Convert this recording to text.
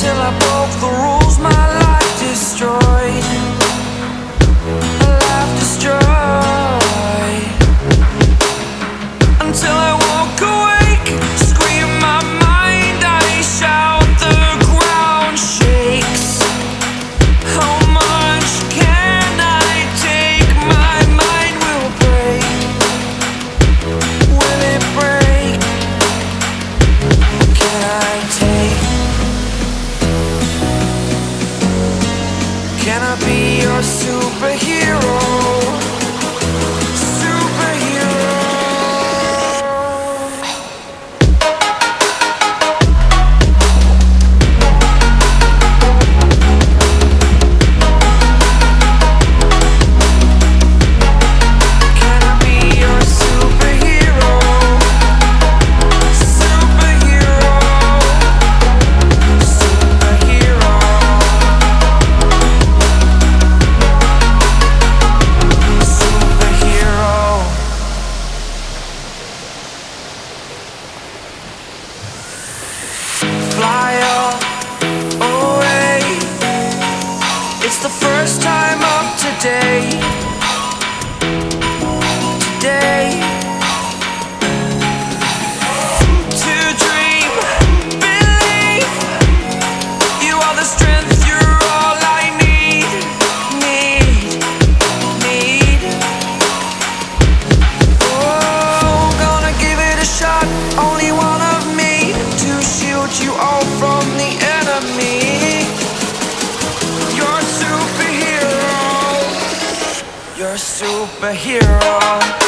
till I superhero. shield you all from the enemy. You're a superhero. You're a superhero.